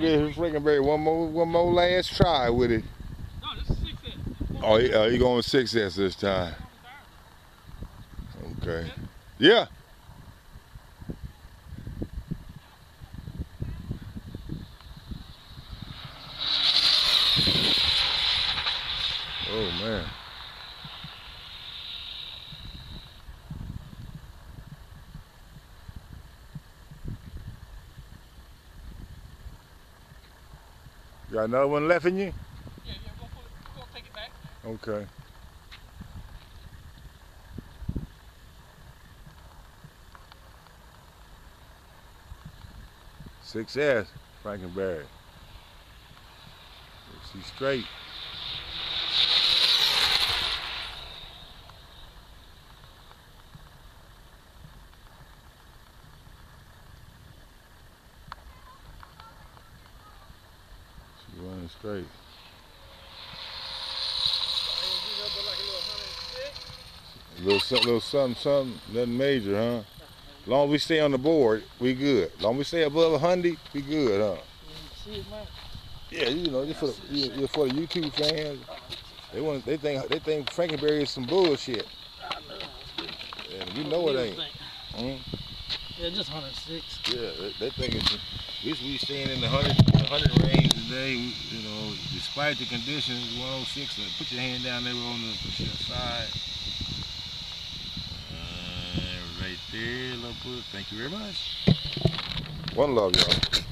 gonna give Frankenberry one more one more last try with it. No, this is 6S. Oh, he, uh, he going 6S this time. Okay. Yeah. Oh man. Got another one left in you? Yeah, yeah, go pull it. Go take it back. Okay. Six S, Frankenberry. She's straight. She's running straight. Little something, little something, something, nothing major, huh? Long as we stay on the board, we good. Long as we stay above a hundred, we good, huh? Yeah, you know, just for the, you- you- for the YouTube fans, they want, they think, they think Frankenberry is some bullshit. And know it ain't. Hmm? Yeah, just 106. Yeah, they, they think it's. At least we staying in the 100, 100 range today. You know, despite the conditions, 106. uh, Put your hand down there on the side. Uh, right there, little bit. Thank you very much. One love, y'all.